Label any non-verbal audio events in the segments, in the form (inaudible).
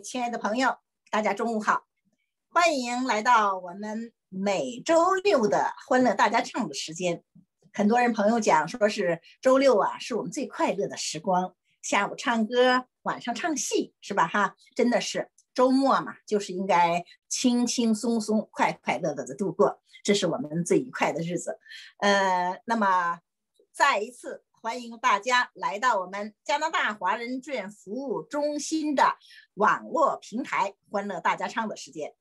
亲爱的朋友，大家中午好，欢迎来到我们每周六的欢乐大家唱的时间。很多人朋友讲，说是周六啊，是我们最快乐的时光，下午唱歌，晚上唱戏，是吧？哈，真的是周末嘛，就是应该轻轻松松、快快乐乐的度过，这是我们最愉快的日子。呃，那么再一次。欢迎大家来到我们加拿大华人志愿服务中心的网络平台“欢乐大家唱”的时间。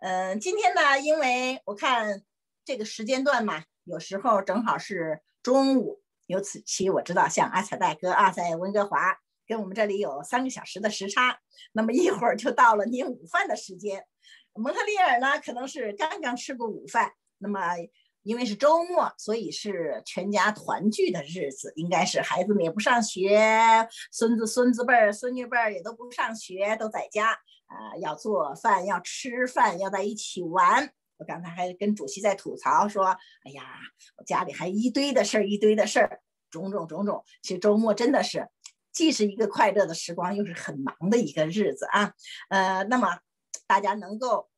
嗯，今天呢，因为我看这个时间段嘛，有时候正好是中午。由此期我知道，像阿彩大哥啊，在温哥华跟我们这里有三个小时的时差，那么一会儿就到了您午饭的时间。蒙特利尔呢，可能是刚刚吃过午饭，那么。因为是周末，所以是全家团聚的日子，应该是孩子们也不上学，孙子孙子辈儿、孙女辈儿也都不上学，都在家啊，要做饭，要吃饭，要在一起玩。我刚才还跟主席在吐槽说：“哎呀，我家里还一堆的事儿，一堆的事儿，种种种种。”其实周末真的是既是一个快乐的时光，又是很忙的一个日子啊。呃，那么大家能够。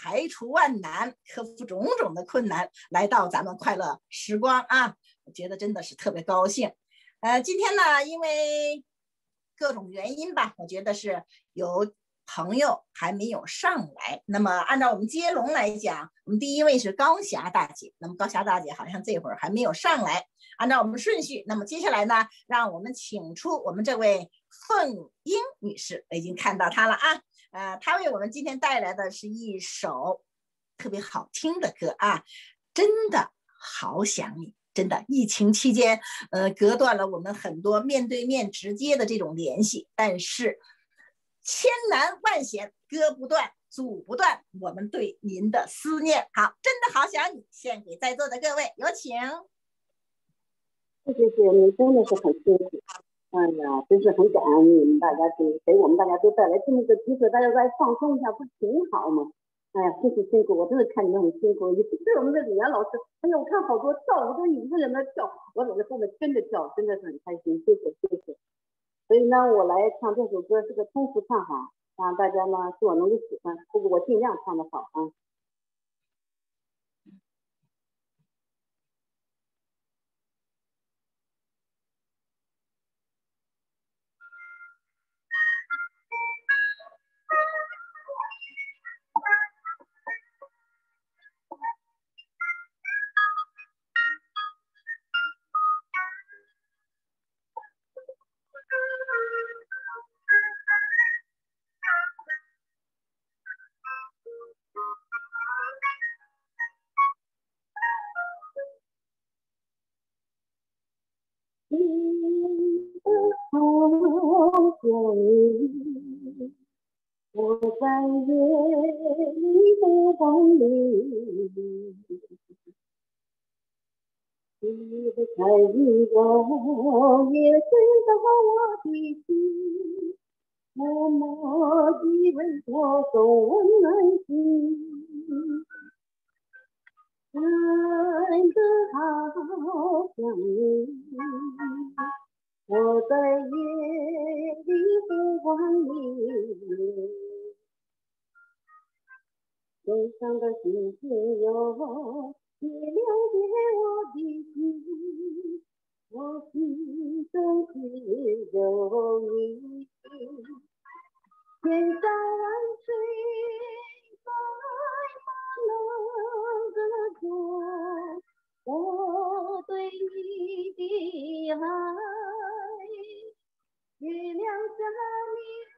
排除万难，克服种种的困难，来到咱们快乐时光啊！我觉得真的是特别高兴。呃，今天呢，因为各种原因吧，我觉得是有朋友还没有上来。那么按照我们接龙来讲，我们第一位是高霞大姐。那么高霞大姐好像这会儿还没有上来。按照我们顺序，那么接下来呢，让我们请出我们这位凤英女士。我已经看到她了啊。呃，他为我们今天带来的是一首特别好听的歌啊！真的好想你，真的。疫情期间，呃，隔断了我们很多面对面直接的这种联系，但是千难万险，割不断，阻不断我们对您的思念。好，真的好想你，献给在座的各位，有请。谢谢谢，你真的是很辛苦。哎呀，真是很感恩你们大家给给我们大家都带来这么个机会，大家再放松一下，不挺好吗？哎呀，辛苦辛苦，我真的看你们很辛苦。对我们的李岩老师，哎呀，我看好多跳舞都一个人在跳，我在那后面跟着跳，真的是很开心。谢谢谢谢。所以呢，我来唱这首歌是个通俗唱法，让大家呢希望能够喜欢，不过我尽量唱的好啊。我在夜里的光里，你的彩云中也寻到我的心，默默地为我送温暖心，真的好想你。我在夜里呼唤你，天上的星星哟，你了解我的心，我心中只有你。千山万水，再不能隔绝我对你的爱。月亮下面，轻轻地敲响我的心事，真的好想你，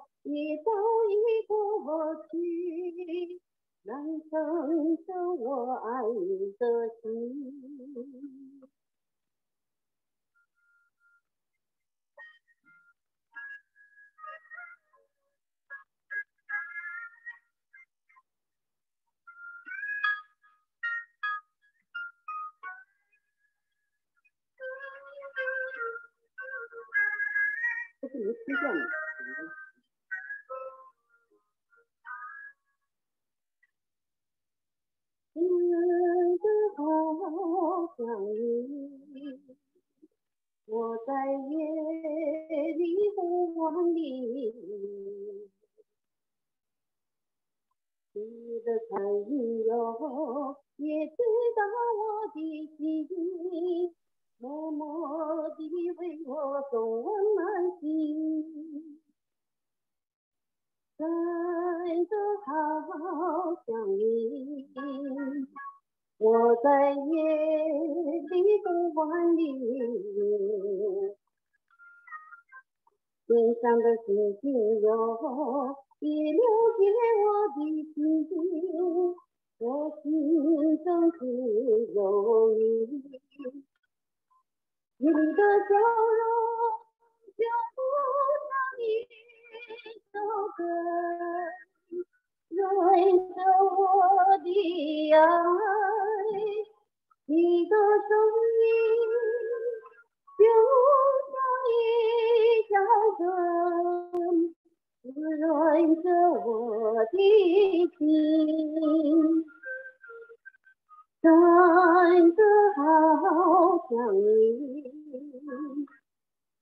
真的好想你，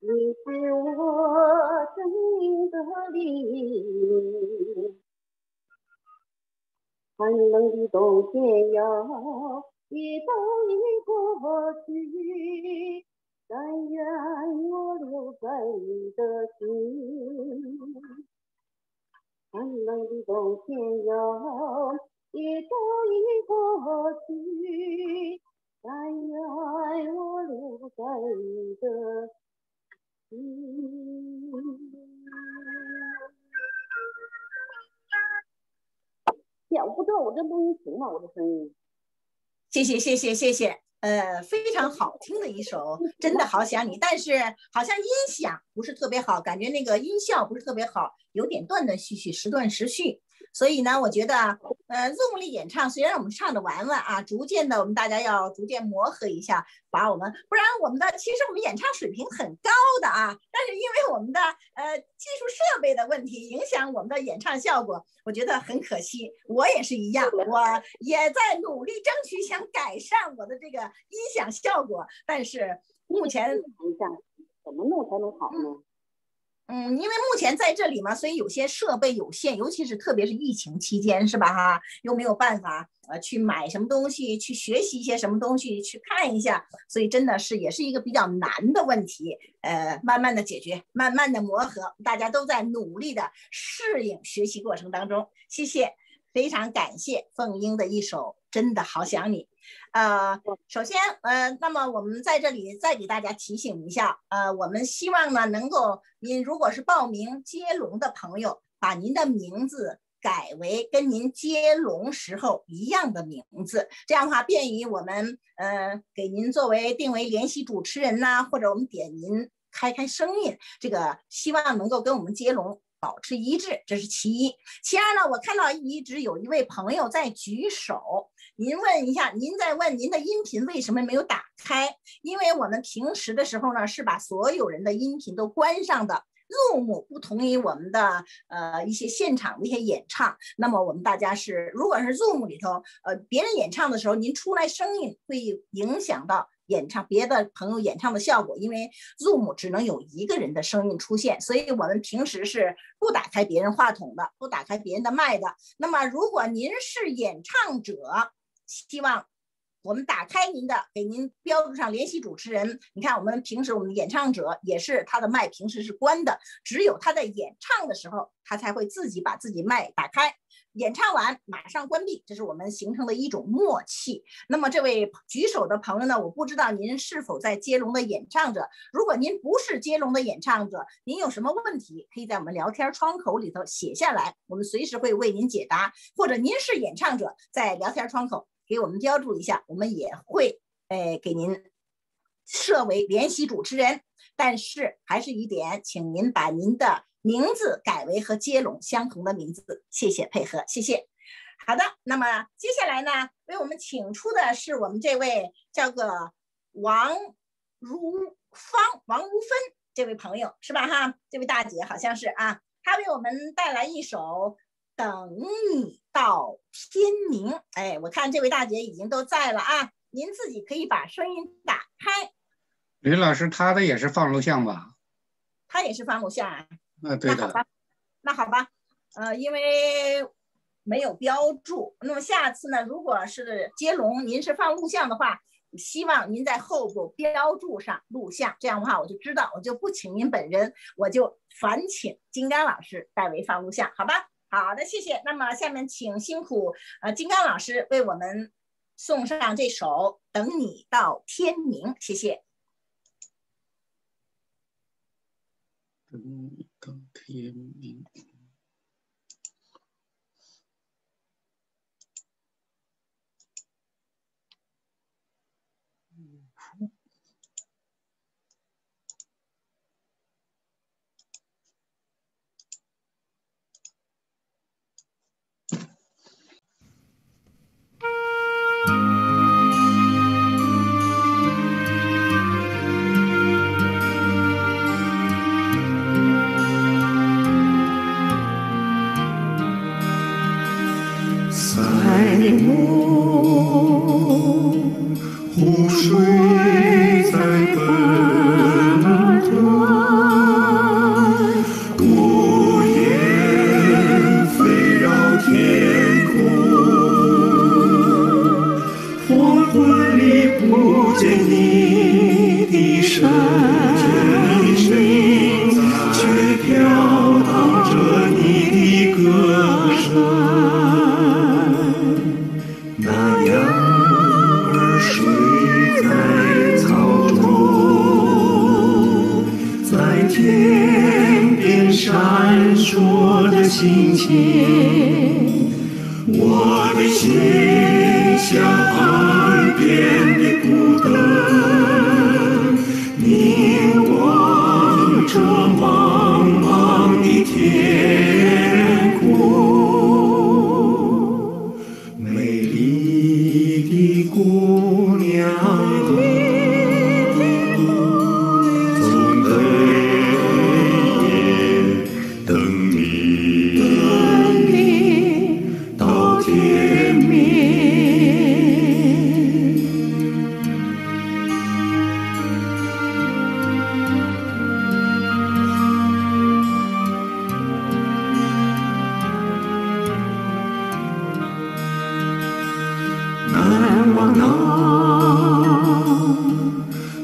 你是我生命的灵。寒冷的冬天呀，也早已过去，但愿我留在你的心。寒冷的冬天呀。也都已过去，但愿我留在你的心。呀，我不知道我这录音行吗？我的声音。谢谢谢谢谢谢，呃，非常好听的一首，真的好想你。但是好像音响不是特别好，感觉那个音效不是特别好，有点断断续续，时断时续。所以呢，我觉得，呃，Zoom 里演唱虽然我们唱着玩玩啊，逐渐的我们大家要逐渐磨合一下，把我们，不然我们的其实我们演唱水平很高的啊，但是因为我们的呃技术设备的问题，影响我们的演唱效果，我觉得很可惜。我也是一样，我也在努力争取想改善我的这个音响效果，但是目前怎么弄才能好呢？嗯，因为目前在这里嘛，所以有些设备有限，尤其是特别是疫情期间，是吧？哈，又没有办法呃去买什么东西，去学习一些什么东西，去看一下，所以真的是也是一个比较难的问题。呃，慢慢的解决，慢慢的磨合，大家都在努力的适应学习过程当中。谢谢，非常感谢凤英的一首《真的好想你》。呃，首先，呃，那么我们在这里再给大家提醒一下，呃，我们希望呢，能够您如果是报名接龙的朋友，把您的名字改为跟您接龙时候一样的名字，这样的话便于我们，呃，给您作为定为联系主持人呐，或者我们点您开开声音，这个希望能够跟我们接龙保持一致，这是其一。其二呢，我看到一直有一位朋友在举手。您问一下，您在问您的音频为什么没有打开？因为我们平时的时候呢，是把所有人的音频都关上的。Zoom 不同于我们的呃一些现场的一些演唱，那么我们大家是，如果是 Zoom 里头，呃别人演唱的时候，您出来声音会影响到演唱别的朋友演唱的效果，因为 Zoom 只能有一个人的声音出现，所以我们平时是不打开别人话筒的，不打开别人的麦的。那么如果您是演唱者，希望我们打开您的，给您标注上联系主持人。你看，我们平时我们演唱者也是他的麦平时是关的，只有他在演唱的时候，他才会自己把自己麦打开。演唱完马上关闭，这是我们形成的一种默契。那么这位举手的朋友呢？我不知道您是否在接龙的演唱者。如果您不是接龙的演唱者，您有什么问题，可以在我们聊天窗口里头写下来，我们随时会为您解答。或者您是演唱者，在聊天窗口。给我们标注一下，我们也会诶给您设为联系主持人，但是还是一点，请您把您的名字改为和接龙相同的名字，谢谢配合，谢谢。好的，那么接下来呢，为我们请出的是我们这位叫做王如芳、王如芬这位朋友是吧？哈，这位大姐好像是啊，她为我们带来一首《等你到天明》。哎，我看这位大姐已经都在了啊，您自己可以把声音打开。吕老师，他的也是放录像吧？他也是放录像啊。那，对的。那好吧，那好吧，呃，因为没有标注，那么下次呢，如果是接龙，您是放录像的话，希望您在后部标注上录像，这样的话我就知道，我就不请您本人，我就烦请金刚老师代为放录像，好吧？好的，谢谢。那么下面请辛苦呃金刚老师为我们送上这首《等你到天明》，谢谢。等你到天明。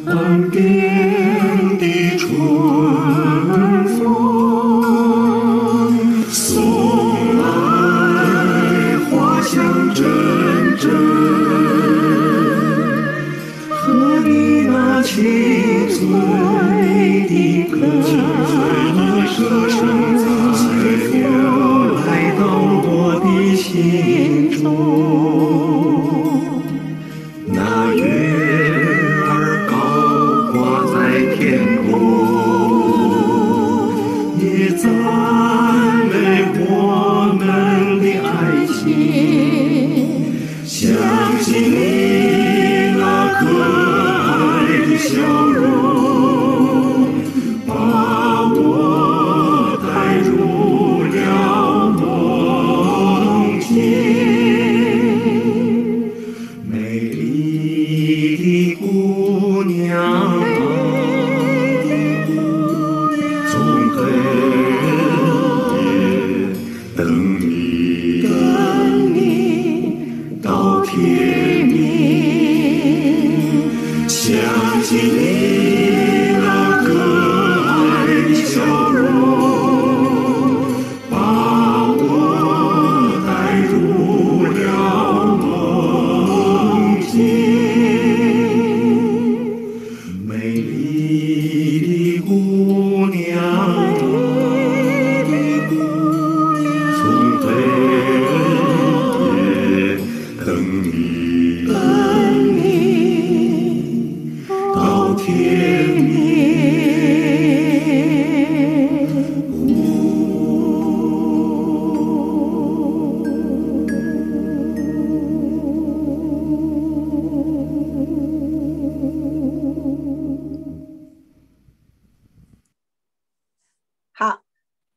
等你。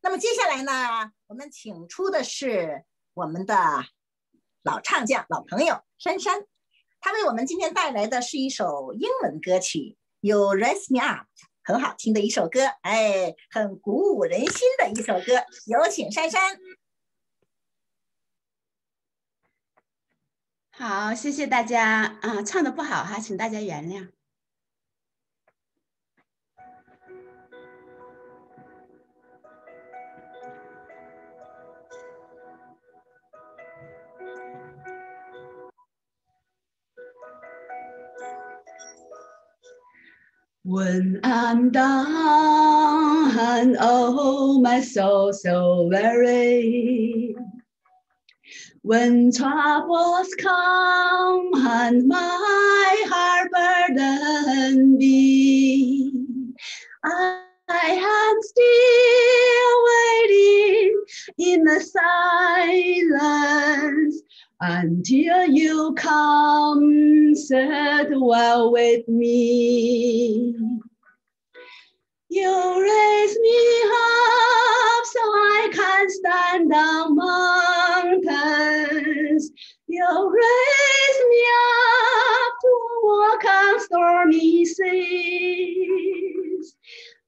那么接下来呢，我们请出的是我们的老唱将、老朋友珊珊，她为我们今天带来的是一首英文歌曲，有 Raise Me Up，很好听的一首歌，哎，很鼓舞人心的一首歌。有请珊珊。好，谢谢大家啊，唱的不好哈，请大家原谅。When I'm down and oh my soul so weary, when troubles come and my heart burden be, I am still waiting in the silence until you come sit well with me. You raise me up so I can stand on mountains. You raise me up to walk on stormy seas.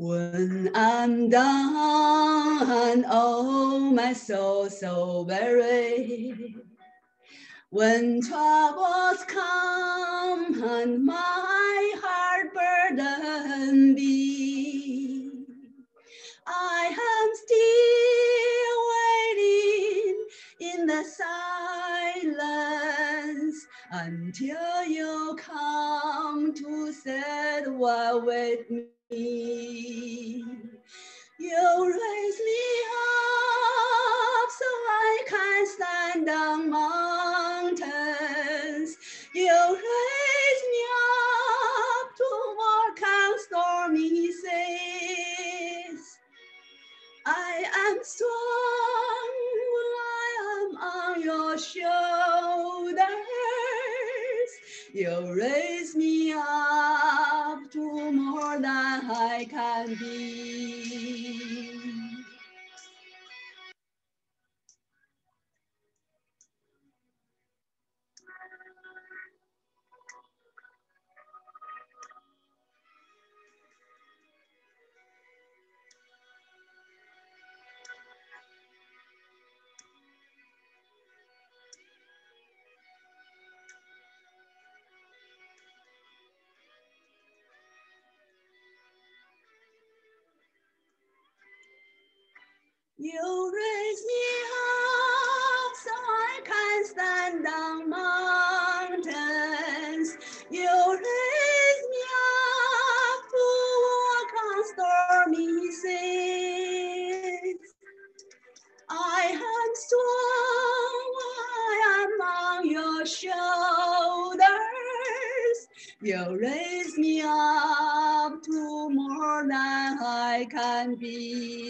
When I'm down, oh my soul so weary. When troubles come and my heart burden be, I am still waiting in the silence until you come to sit well with me. You raise me up so I can stand on mountains. You raise me up to walk on stormy seas. I am strong, I am on your shoulders. You raise me up to more than I can be.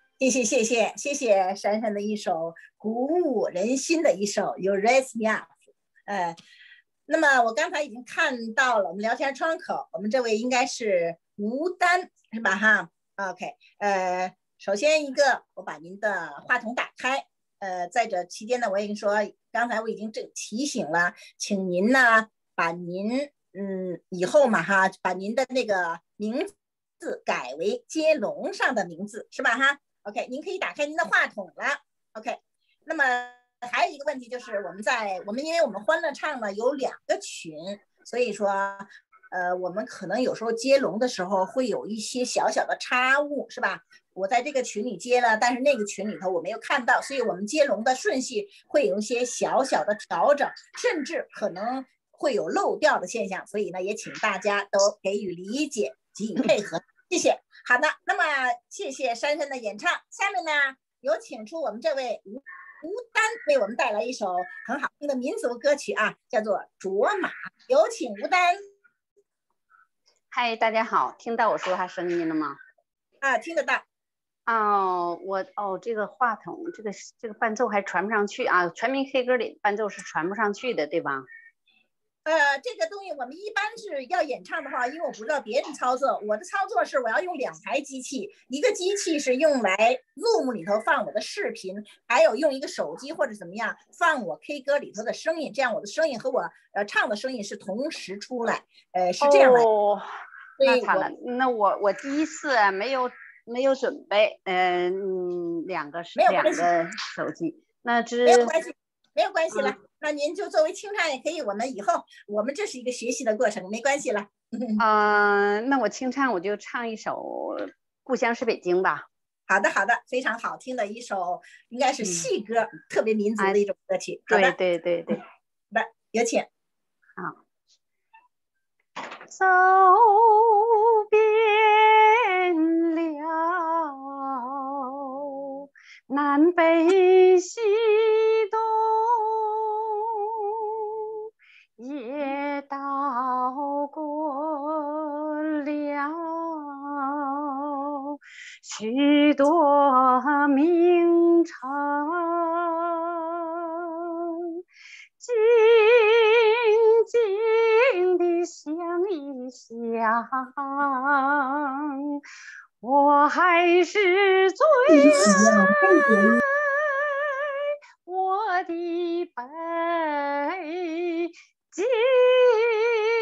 谢谢谢谢谢谢珊珊的一首鼓舞人心的一首《You Raise Me Up》。呃，那么我刚才已经看到了我们聊天窗口，我们这位应该是吴丹是吧？哈，OK，呃，首先一个，我把您的话筒打开。呃，在这期间呢，我已经说，刚才我已经这提醒了，请您呢把您嗯以后嘛哈，把您的那个名字改为接龙上的名字是吧哈？OK，您可以打开您的话筒了。OK，那么还有一个问题就是，我们在我们因为我们欢乐唱呢有两个群，所以说呃我们可能有时候接龙的时候会有一些小小的差误是吧？我在这个群里接了，但是那个群里头我没有看到，所以我们接龙的顺序会有一些小小的调整，甚至可能会有漏掉的现象，所以呢，也请大家都给予理解，给予配合，谢谢。好的，那么谢谢珊珊的演唱，下面呢有请出我们这位吴吴丹为我们带来一首很好听的民族歌曲啊，叫做《卓玛》，有请吴丹。嗨，大家好，听到我说话声音了吗？啊，听得到。哦，我哦，这个话筒，这个这个伴奏还传不上去啊！全民 K 歌里伴奏是传不上去的，对吧？呃，这个东西我们一般是要演唱的话，因为我不知道别人操作，我的操作是我要用两台机器，一个机器是用来 Zoom 里头放我的视频，还有用一个手机或者怎么样放我 K 歌里头的声音，这样我的声音和我呃唱的声音是同时出来，呃，是这样的。哦，那惨了，那我我第一次没有。没有准备，嗯，两个是两个手机，那这没有关系，没有关系了。那您就作为清唱也可以，我们以后我们这是一个学习的过程，没关系了。嗯，(laughs) 那我清唱我就唱一首《故乡是北京》吧。好的，好的，非常好听的一首，应该是戏歌，特别民族的一种歌曲。对对对对。好的，有请。好。走遍了南北西到过了许多名城。静静地想一想，我还是最爱我的北京。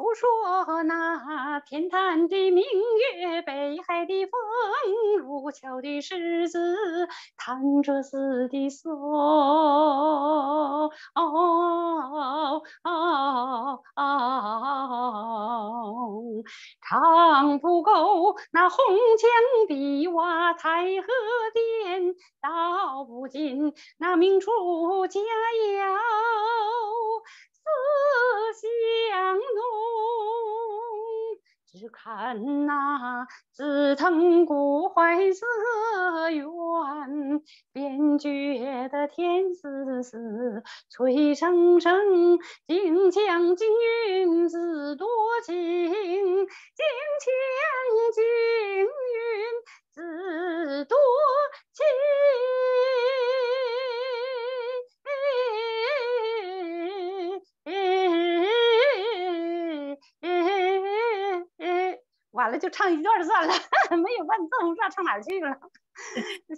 不说那天坛的明月，北海的风，路桥的狮子，弹着寺的松。唱不够那红墙碧瓦太和殿，道不尽那明珠佳肴。思乡浓，只看那紫藤古槐色远，便觉得天丝丝，翠生生，金枪金云子多情，金枪金云子多情。完了就唱一段算了，(laughs) 没有伴奏不知道唱哪去了。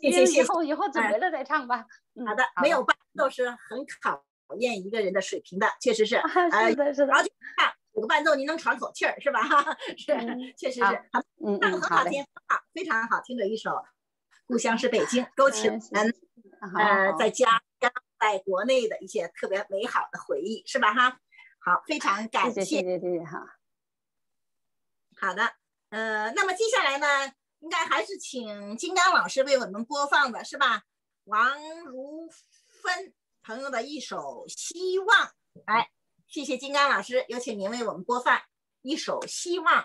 谢谢，以后以后准备了再唱吧。好的，没有伴奏是很考验一个人的水平的，确实是。是的，是的。好，唱有个伴奏，您能喘口气儿是吧？哈，(laughs) 是，确实是。嗯嗯，很好听，好，非常好听的一首《故乡是北京》，勾起们呃在家乡在国内的一些特别美好的回忆，是吧？哈，好，非常感谢，谢谢，谢谢哈。好的。呃，那么接下来呢，应该还是请金刚老师为我们播放的是吧？王如芬朋友的一首《希望》，来，谢谢金刚老师，有请您为我们播放一首《希望》。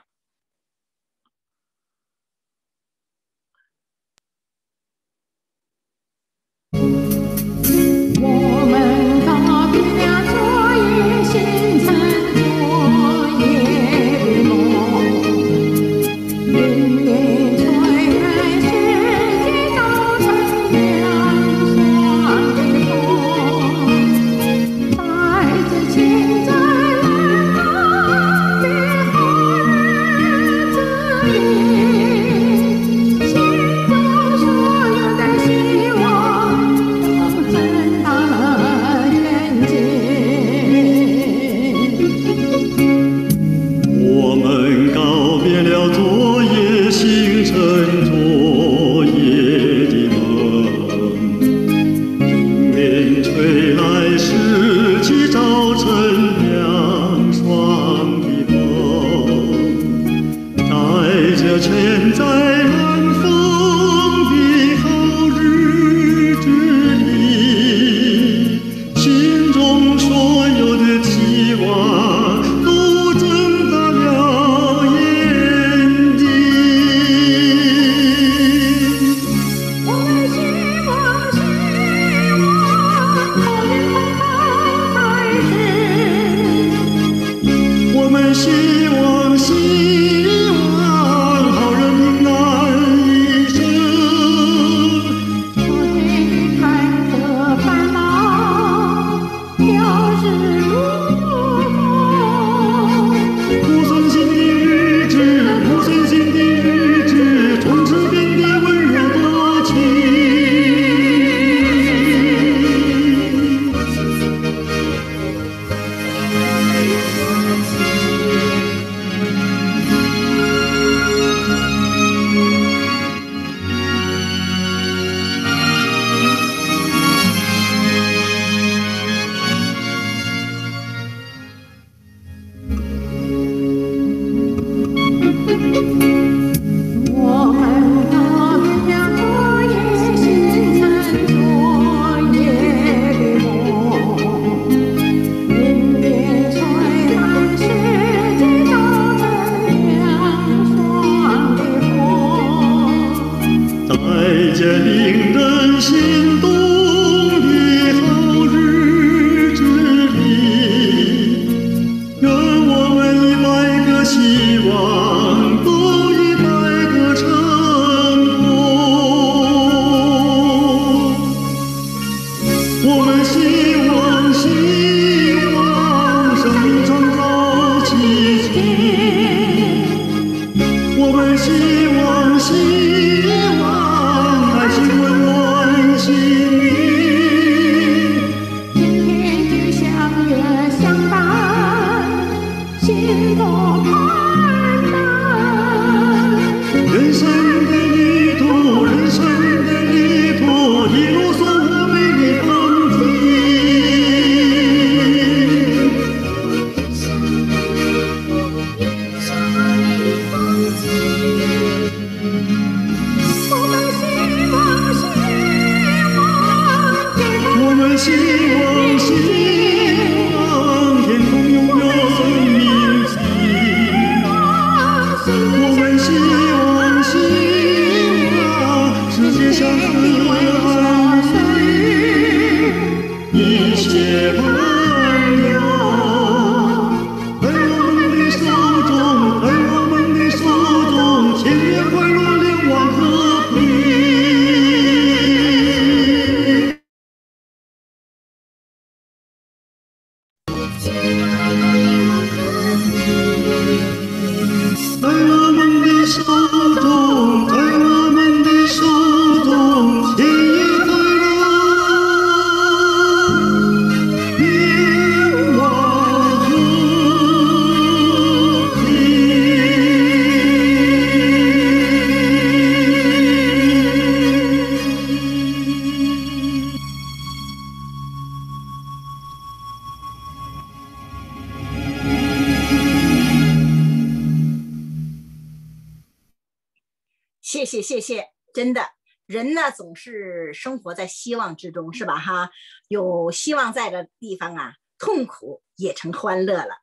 在希望之中，是吧？哈，有希望在的地方啊，痛苦也成欢乐了。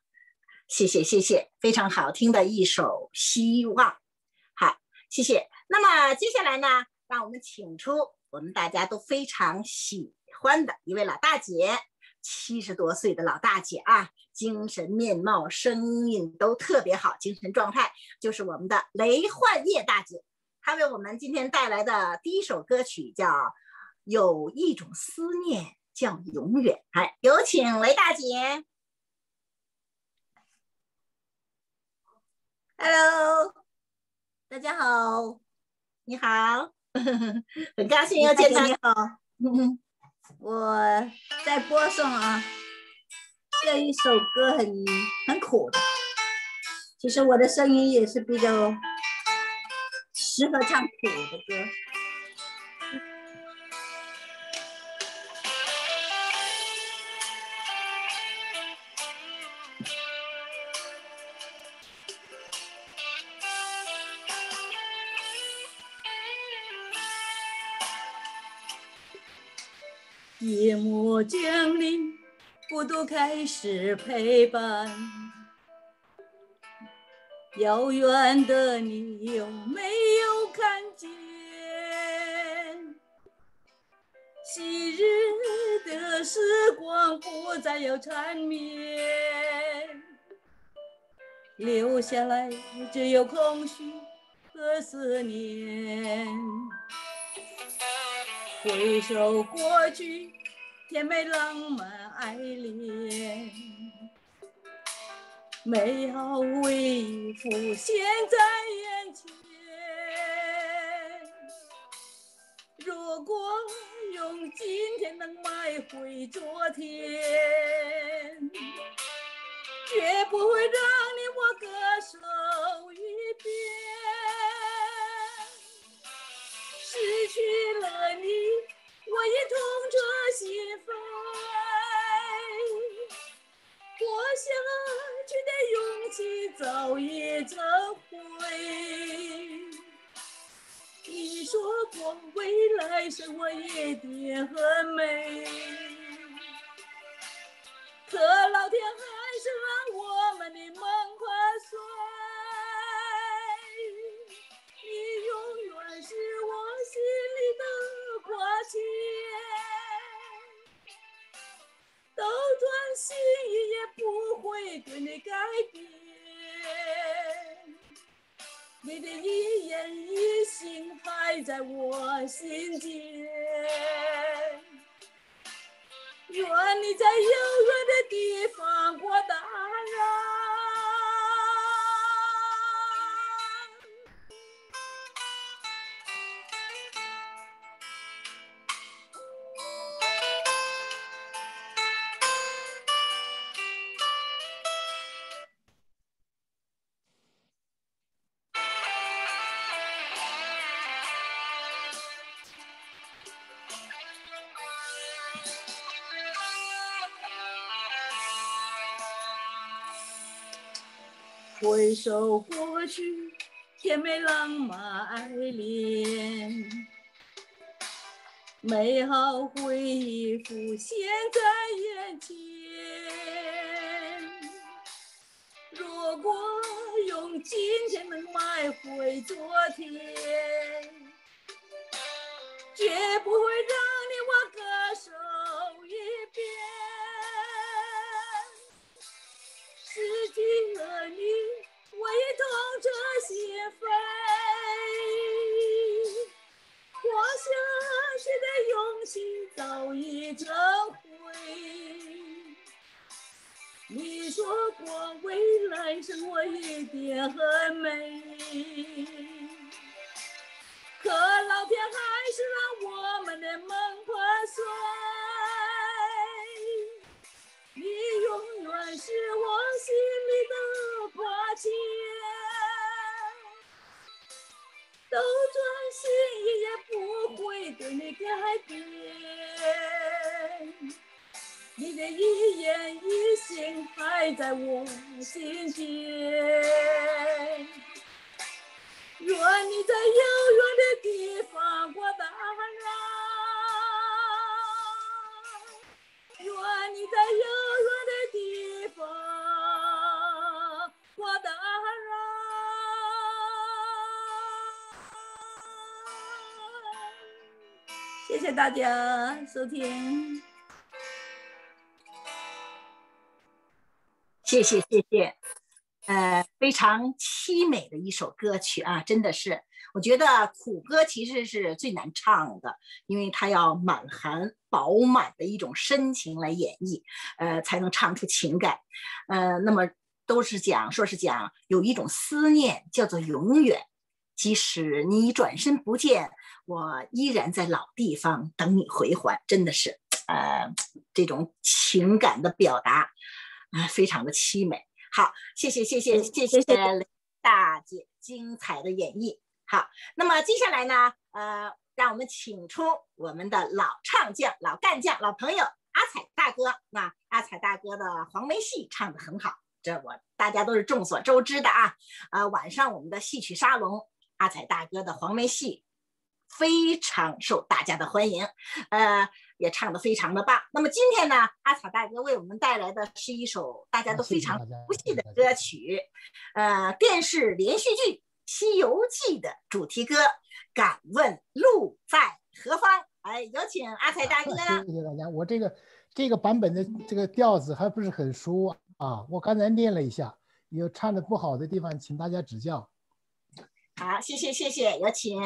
谢谢谢谢，非常好听的一首《希望》。好，谢谢。那么接下来呢，让我们请出我们大家都非常喜欢的一位老大姐，七十多岁的老大姐啊，精神面貌、声音都特别好，精神状态就是我们的雷焕叶大姐。她为我们今天带来的第一首歌曲叫《有一种思念叫永远》。哎，有请雷大姐。Hello，大家好，你好，(laughs) 很高兴又见到你好，嗯我在播送啊，这一首歌很很苦的。其实我的声音也是比较适合唱苦的歌。降临，孤独开始陪伴。遥远的你有没有看见？昔日的时光不再有缠绵，留下来只有空虚和思念。回首过去，甜美浪漫爱恋，美好回忆浮现在眼前。如果用今天能买回昨天，绝不会让你我各守一边。失去了你，也痛彻心扉。我想去的勇气早已撤回。你说过未来生活一定很美，可老天还是让我们的梦破碎。你永远是我心里的挂牵，斗转星移也不会对你改变。你的一言一行还在我心间。愿你在遥远的地方过得安首过去，甜美浪漫爱恋，美好回忆浮现在眼前。如果用今天能买回昨天，绝不会让我未来生活一定很美，可老天还是让我们的梦破碎。你永远是我心里的挂牵，斗转星移也不会对你改变。你的一言一行还在我心间，愿你在遥远的地方过大人，愿你在遥远的地方过大人。谢谢大家收听。谢谢谢谢，呃，非常凄美的一首歌曲啊，真的是，我觉得苦歌其实是最难唱的，因为它要满含饱满的一种深情来演绎，呃，才能唱出情感，呃，那么都是讲说是讲有一种思念叫做永远，即使你转身不见，我依然在老地方等你回还，真的是，呃，这种情感的表达。啊，非常的凄美。好，谢谢谢谢谢谢雷大姐精彩的演绎。好，那么接下来呢，呃，让我们请出我们的老唱将、老干将、老朋友阿彩大哥。那阿彩大哥的黄梅戏唱得很好，这我大家都是众所周知的啊。呃，晚上我们的戏曲沙龙，阿彩大哥的黄梅戏非常受大家的欢迎。呃。也唱得非常的棒。那么今天呢，阿草大哥为我们带来的是一首大家都非常熟悉的歌曲，呃，电视连续剧《西游记》的主题歌《敢问路在何方》。哎，有请阿 (laughs) 彩大哥。谢谢大家。我这个这个版本的这个调子还不是很熟啊，我刚才练了一下，有唱的不好的地方，请大家指教。好，谢谢谢谢，有请。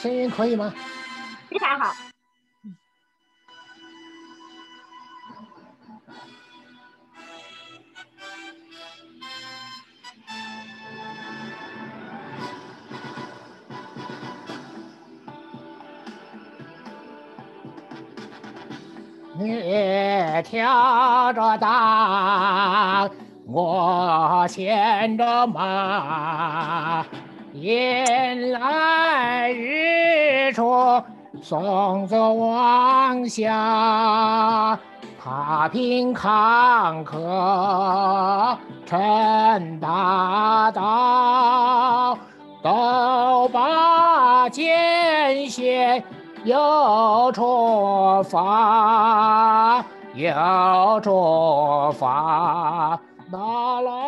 声音可以吗？非常好。你挑着担，我牵着马。迎来日出，送走晚霞，踏平坎坷成大道，都把艰险又出发，又出发，啦啦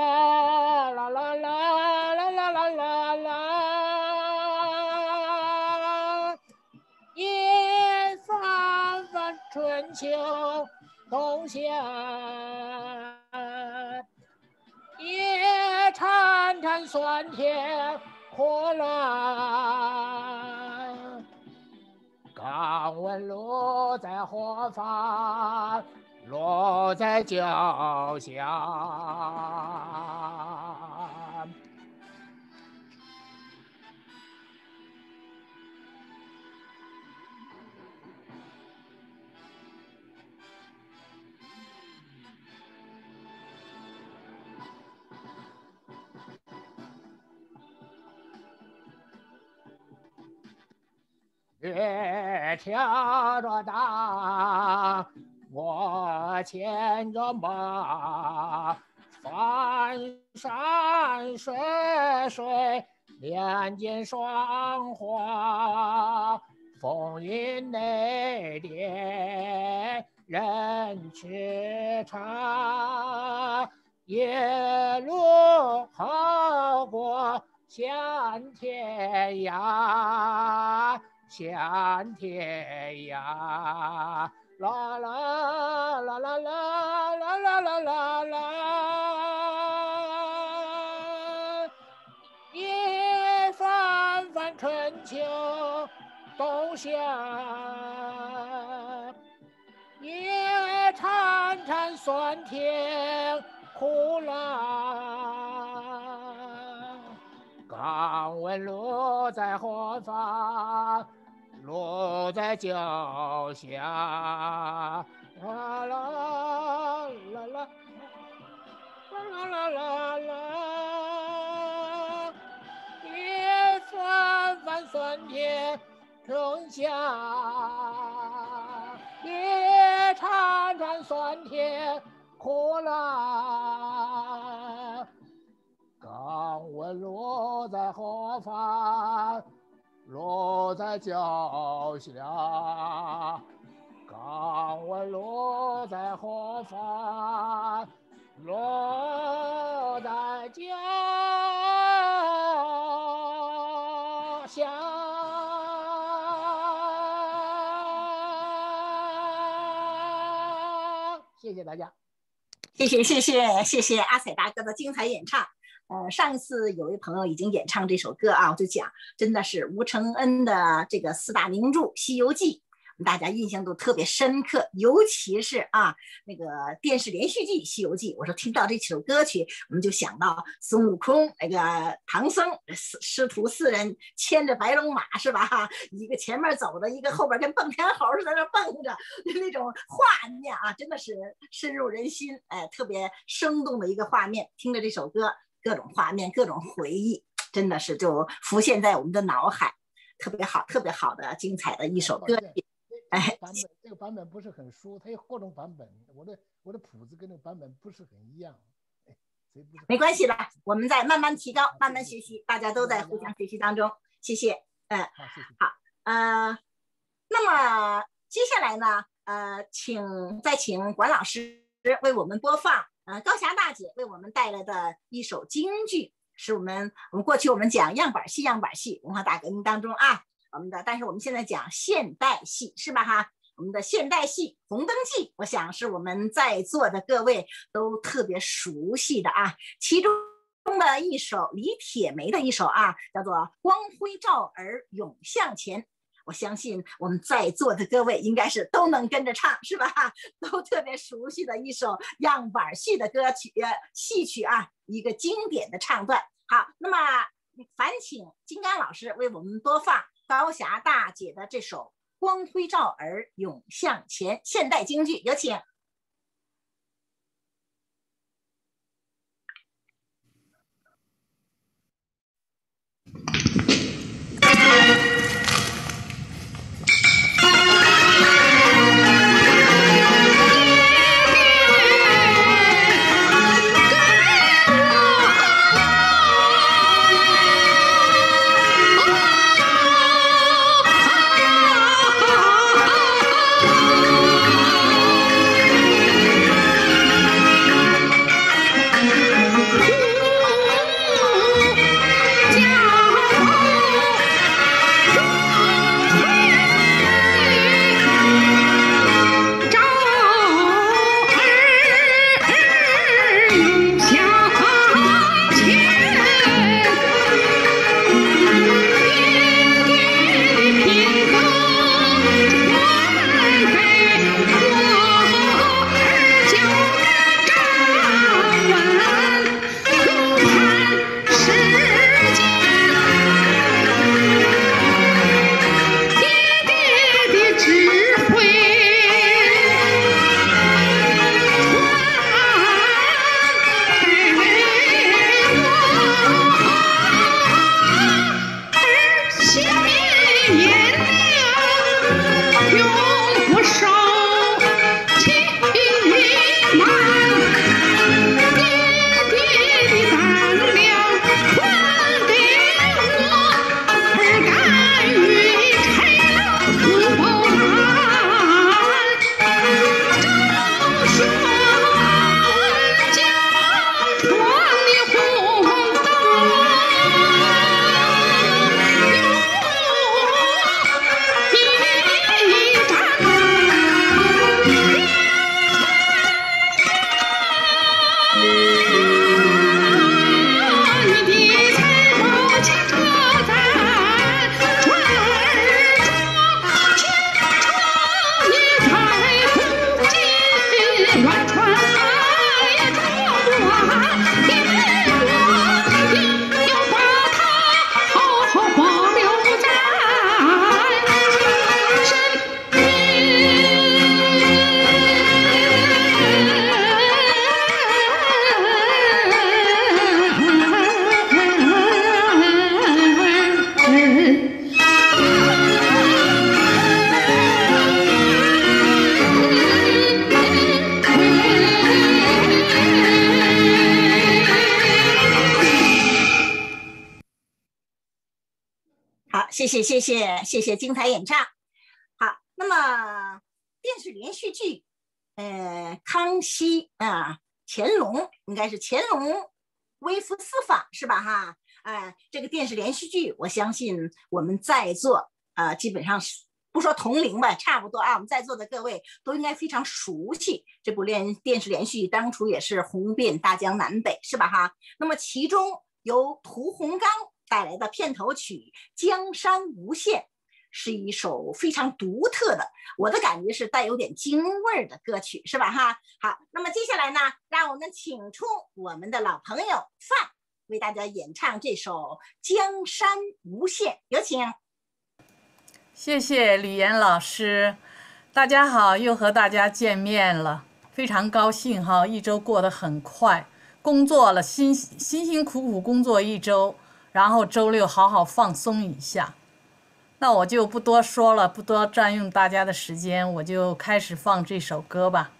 秋冬夏夜潺潺酸甜苦辣。敢问路在何方？落在脚下。月挑着担，我牵着马，翻山涉水，两肩霜花，风云内敛人驰骋，一路好过向天涯。向天涯，啦啦啦啦啦啦啦啦啦啦，夜翻翻春秋冬夏，夜潺潺酸甜苦辣，敢问路在何方？落在脚下，啦啦啦啦啦啦啦啦啦，夜翻翻酸甜春夏，夜潺潺酸甜苦辣，敢问落在何方？落在脚下，敢问路在何方？路在脚下。谢谢大家，谢谢谢谢谢谢阿彩大哥的精彩演唱。呃，上一次有位朋友已经演唱这首歌啊，我就讲，真的是吴承恩的这个四大名著《西游记》，大家印象都特别深刻，尤其是啊那个电视连续剧《西游记》，我说听到这首歌曲，我们就想到孙悟空那个唐僧师师徒四人牵着白龙马是吧？哈一个前面走的，一个后边跟蹦天猴似的在那蹦着，那种画面啊，真的是深入人心，哎，特别生动的一个画面。听着这首歌。各种画面，各种回忆，真的是就浮现在我们的脑海，特别好，特别好的精彩的一首歌曲。哎，版本这个版本不是很熟，它有各种版本，我的我的谱子跟那个版本不是很一样。哎，没关系的，我们在慢慢提高，慢慢学习，大家都在互相学习当中。谢谢，嗯。好，呃，那么接下来呢，呃，请再请管老师为我们播放。呃，高霞大姐为我们带来的一首京剧，是我们我们过去我们讲样板戏，样板戏文化大革命当中啊，我们的，但是我们现在讲现代戏是吧哈？我们的现代戏《红灯记》，我想是我们在座的各位都特别熟悉的啊，其中的一首李铁梅的一首啊，叫做《光辉照儿涌向前》。我相信我们在座的各位应该是都能跟着唱，是吧？(laughs) 都特别熟悉的一首样板戏的歌曲、戏曲啊，一个经典的唱段。好，那么烦请金刚老师为我们播放高霞大姐的这首《光辉照儿永向前》现代京剧，有请。谢谢谢谢精彩演唱。好，那么电视连续剧，呃，康熙啊，乾隆应该是乾隆微服私访是吧？哈，哎，这个电视连续剧，我相信我们在座啊，基本上是不说同龄吧，差不多啊，我们在座的各位都应该非常熟悉这部连电视连续剧，当初也是红遍大江南北是吧？哈，那么其中由屠洪刚带来的片头曲《江山无限》。是一首非常独特的，我的感觉是带有点京味儿的歌曲，是吧？哈，好，那么接下来呢，让我们请出我们的老朋友范，为大家演唱这首《江山无限》，有请。谢谢李岩老师，大家好，又和大家见面了，非常高兴哈，一周过得很快，工作了辛辛辛苦苦工作一周，然后周六好好放松一下。那我就不多说了，不多占用大家的时间，我就开始放这首歌吧。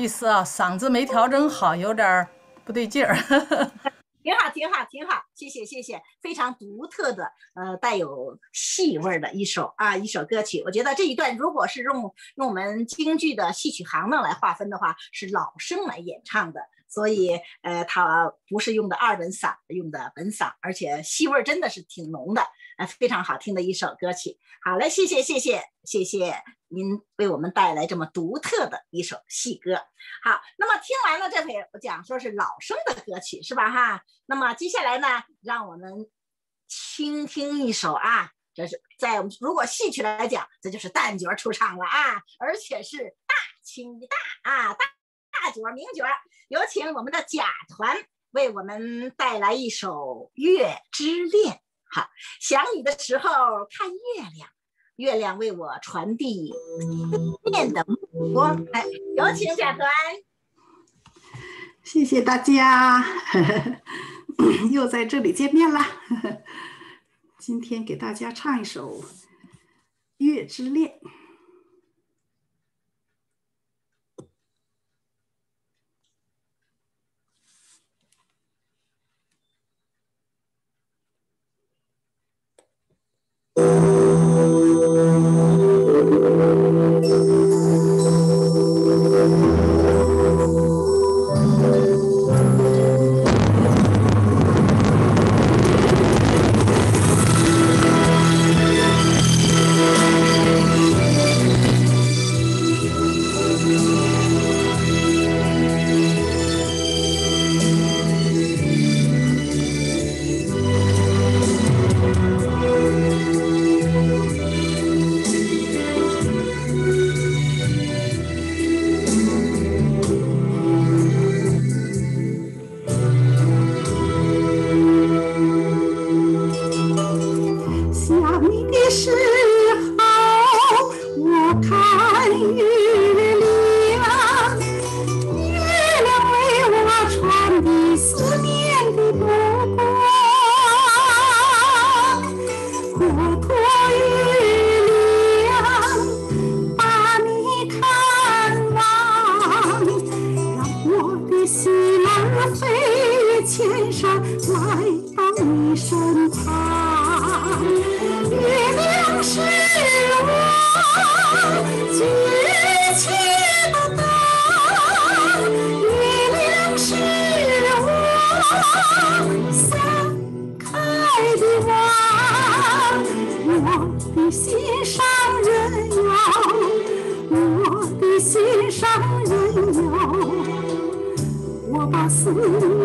意思啊，嗓子没调整好，有点儿不对劲儿。(laughs) 挺好，挺好，挺好，谢谢，谢谢，非常独特的，呃，带有戏味儿的一首啊，一首歌曲。我觉得这一段如果是用用我们京剧的戏曲行当来划分的话，是老生来演唱的，所以呃，他不是用的二本嗓，用的本嗓，而且戏味儿真的是挺浓的，呃，非常好听的一首歌曲。好嘞，谢谢，谢谢，谢谢您为我们带来这么独特的一首戏歌。好，那么听完了这回我讲说是老生的歌曲是吧哈？那么接下来呢，让我们倾听一首啊，这是在我们如果戏曲来讲，这就是旦角出场了啊，而且是大清大啊大大角名角，有请我们的贾团为我们带来一首《月之恋》。好，想你的时候看月亮，月亮为我传递思念的光。哎，有请贾团。谢谢大家，(laughs) 又在这里见面了。(laughs) 今天给大家唱一首《月之恋》。想喜马拉雅飞千山来到你身把 (laughs)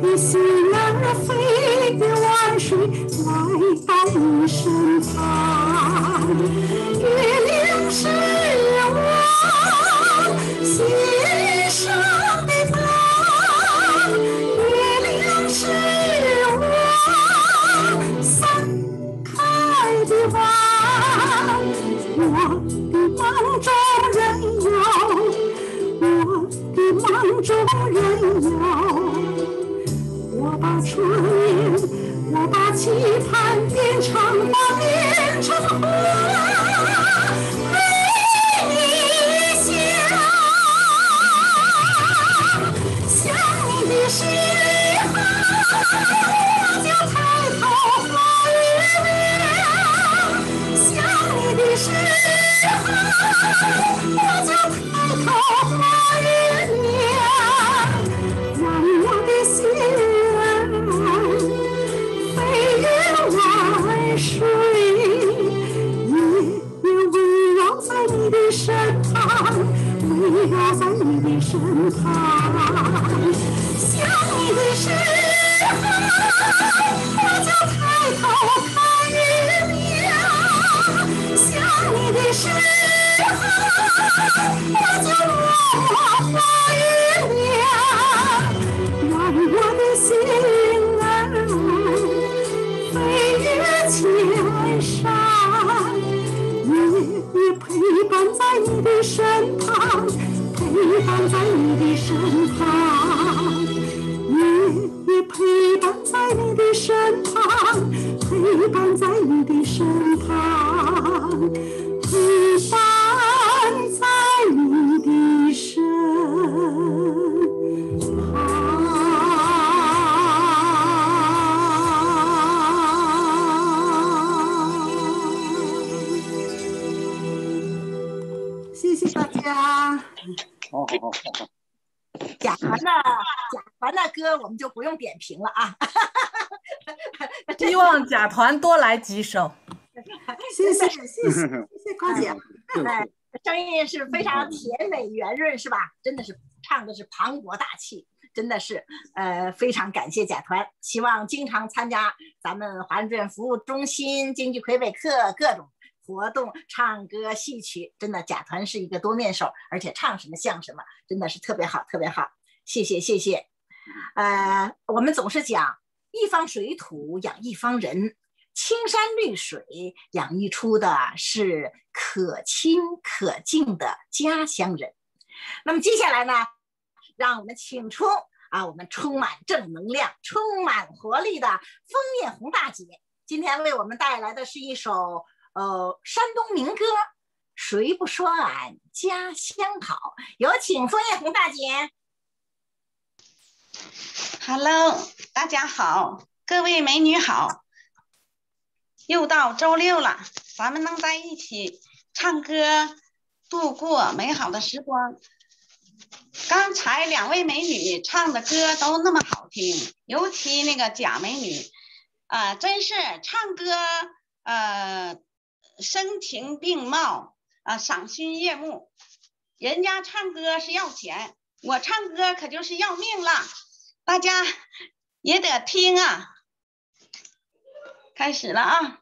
的喜鸟飞的万水来到你身旁，月亮是我心上的灯，月亮是我散开的花，我的梦中人哟，我的梦中人哟。候，我大家。好好好好好。贾团的贾团的歌我们就不用点评了啊。希望贾团多来几首。谢谢谢谢谢谢高姐，哎，声音是非常甜美圆润是吧？真的是唱的是磅礴大气，真的是呃非常感谢贾团，希望经常参加咱们华人志愿服务中心京剧魁北克各种活动，唱歌戏曲，真的贾团是一个多面手，而且唱什么像什么，真的是特别好特别好，谢谢谢谢。呃，我们总是讲一方水土养一方人。青山绿水养育出的是可亲可敬的家乡人。那么接下来呢，让我们请出啊，我们充满正能量、充满活力的枫叶红大姐，今天为我们带来的是一首呃山东民歌《谁不说俺家乡好》，有请枫叶红大姐。Hello，大家好，各位美女好。又到周六了，咱们能在一起唱歌，度过美好的时光。刚才两位美女唱的歌都那么好听，尤其那个贾美女，啊、真是唱歌呃声情并茂啊、赏心悦目。人家唱歌是要钱，我唱歌可就是要命了，大家也得听啊。开始了啊！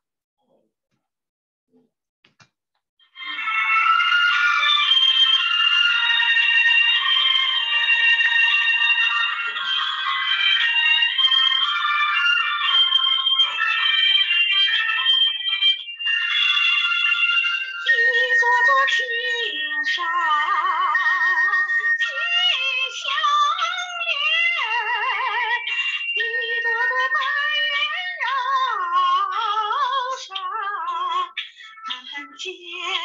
看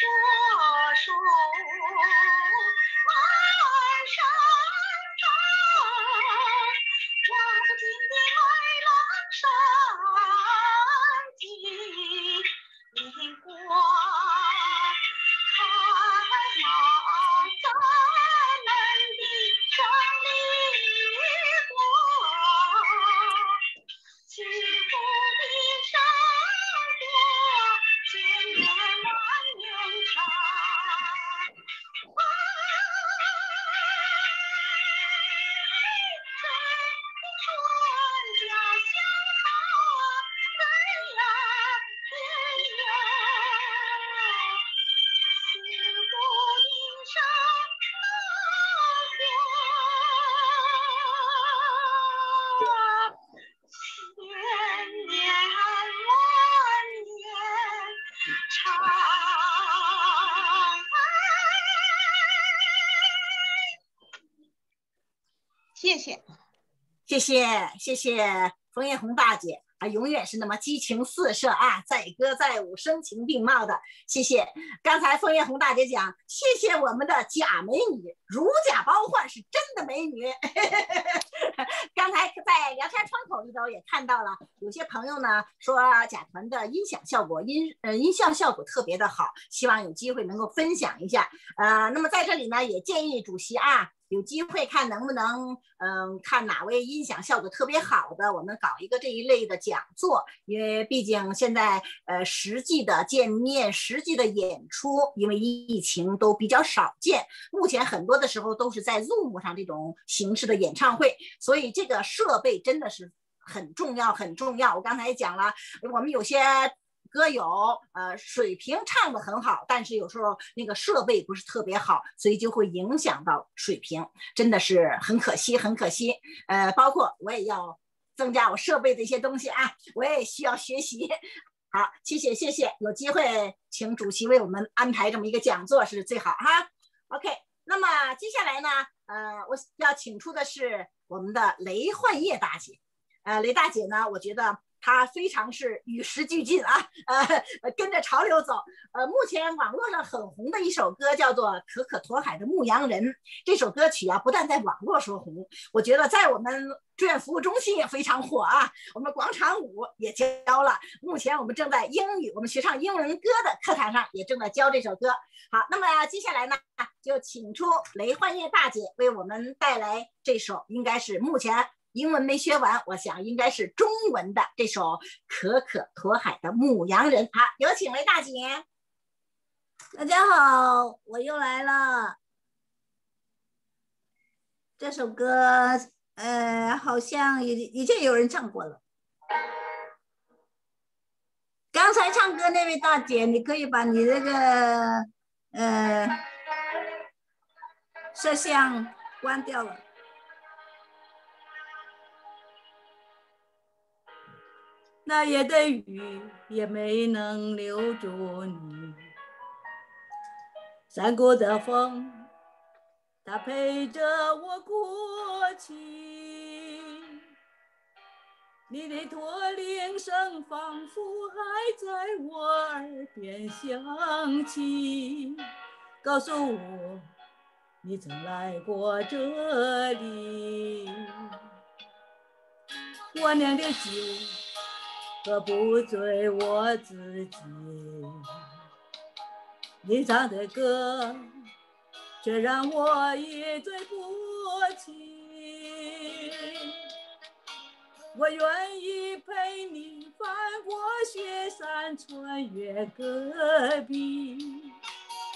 射出满山谢谢谢冯艳红大姐啊，永远是那么激情四射啊，载歌载舞，声情并茂的。谢谢刚才冯艳红大姐讲，谢谢我们的假美女，如假包换是真的美女。(laughs) 刚才在聊天窗口里头也看到了，有些朋友呢说甲团的音响效果音呃音效效果特别的好，希望有机会能够分享一下。呃，那么在这里呢，也建议主席啊。有机会看能不能，嗯，看哪位音响效果特别好的，我们搞一个这一类的讲座。因为毕竟现在，呃，实际的见面、实际的演出，因为疫情都比较少见。目前很多的时候都是在 Zoom 上这种形式的演唱会，所以这个设备真的是很重要，很重要。我刚才也讲了，我们有些。歌友呃水平唱的很好，但是有时候那个设备不是特别好，所以就会影响到水平，真的是很可惜，很可惜。呃，包括我也要增加我设备的一些东西啊，我也需要学习。好，谢谢谢谢，有机会请主席为我们安排这么一个讲座是最好哈。OK，那么接下来呢，呃，我要请出的是我们的雷焕叶大姐。呃，雷大姐呢，我觉得。他非常是与时俱进啊，呃，跟着潮流走。呃，目前网络上很红的一首歌叫做《可可托海的牧羊人》。这首歌曲啊，不但在网络说红，我觉得在我们志愿服务中心也非常火啊。我们广场舞也教了。目前我们正在英语，我们学唱英文歌的课堂上也正在教这首歌。好，那么接下来呢，就请出雷焕叶大姐为我们带来这首，应该是目前。英文没学完，我想应该是中文的这首《可可托海的牧羊人》。好，有请雷大姐。大家好，我又来了。这首歌，呃，好像已已经有人唱过了。刚才唱歌那位大姐，你可以把你那个呃摄像关掉了。那夜的雨也没能留住你，山谷的风，它陪着我哭泣。你的驼铃声仿佛还在我耳边响起，告诉我你曾来过这里。我酿的酒。喝不醉我自己，你唱的歌却让我一醉不起。我愿意陪你翻过雪山，穿越戈壁，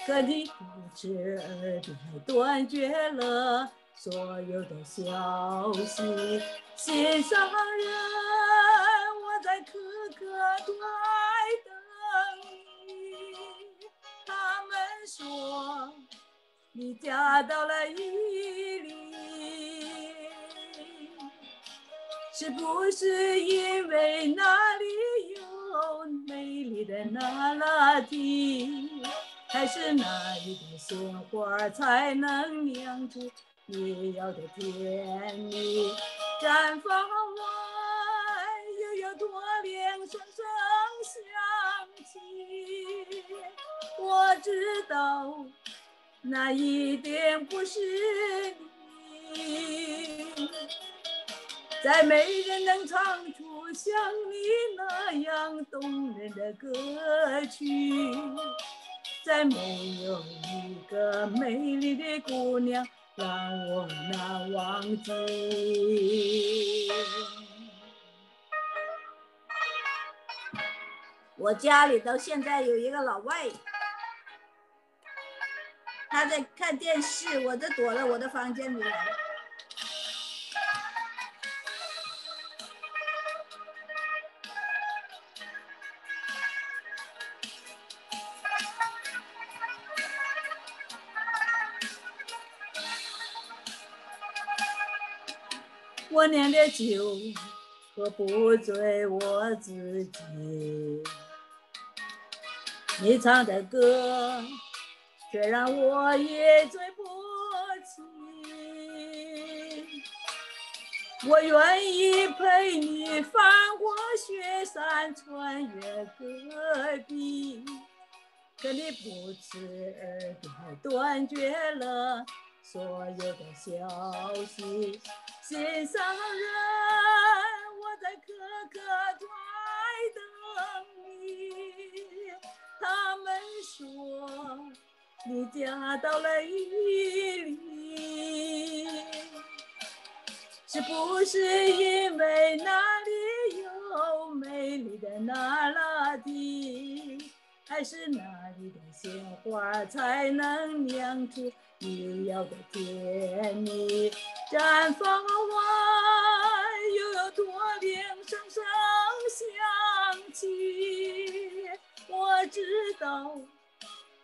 可你不知耳边断绝了所有的消息，心上人。在可可托海等你，他们说你嫁到了伊犁，是不是因为那里有美丽的那拉提，还是那里的鲜花才能酿出你要的甜蜜，绽放我。多恋声声响起，我知道那一定不是你，再没人能唱出像你那样动人的歌曲。再没有一个美丽的姑娘让我难忘记。我家里头现在有一个老外，他在看电视，我都躲到我的房间里。我酿的酒喝不醉我自己，你唱的歌却让我也醉不起。我愿意陪你翻过雪山，穿越戈壁，可你不辞而别，断绝了所有的消息。心上人，我在可可托他们说你嫁到了伊犁，是不是因为那里有美丽的那拉提？还是那里的鲜花才能酿出你要的甜蜜？毡房外知道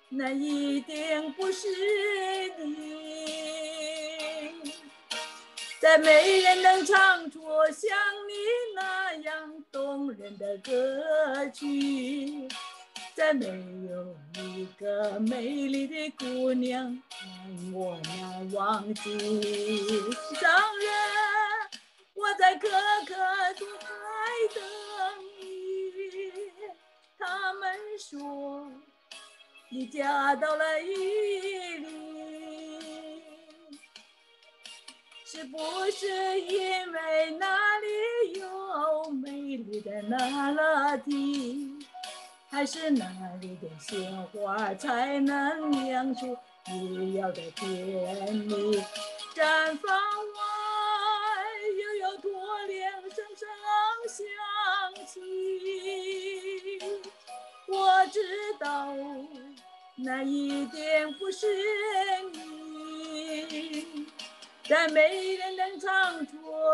那一定不是你，再没人能唱出像你那样动人的歌曲。再没有一个美丽的姑娘让我难忘记。商人，我在可可托海等。他们说你嫁到了伊犁，是不是因为那里有美丽的那拉提？还是那里的鲜花才能酿出你要的甜蜜？毡房知道那一定不是你，但没人能唱出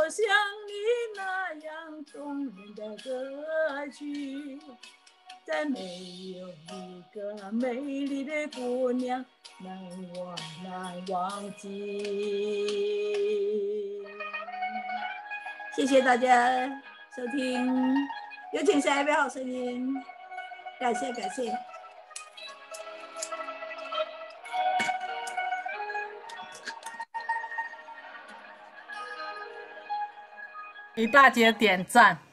像你那样动人的歌曲。再没有一个美丽的姑娘让我难忘记。谢谢大家收听，有请下一位好声音，感谢感谢。给大姐点赞。